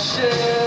shit.